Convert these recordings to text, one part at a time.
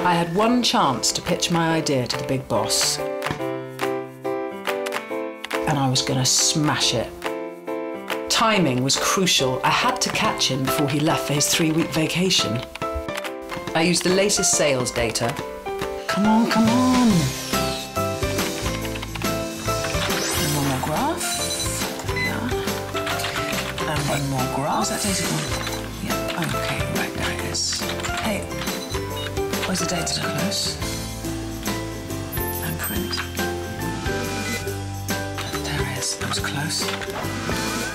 I had one chance to pitch my idea to the big boss. And I was going to smash it. Timing was crucial. I had to catch him before he left for his three week vacation. I used the latest sales data. Come on, come on. One more graph. Yeah. And one more graph. Where's that data where's the data? Close. And print. There it is, that was close.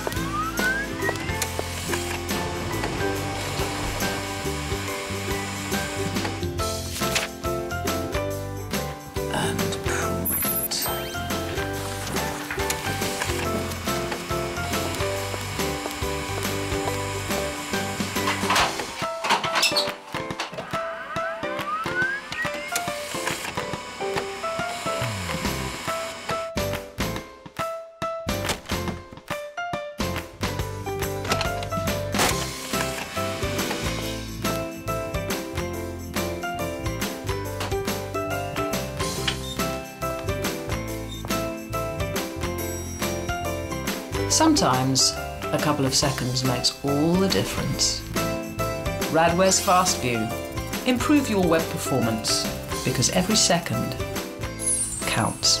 Sometimes a couple of seconds makes all the difference. Radware's FastView. Improve your web performance because every second counts.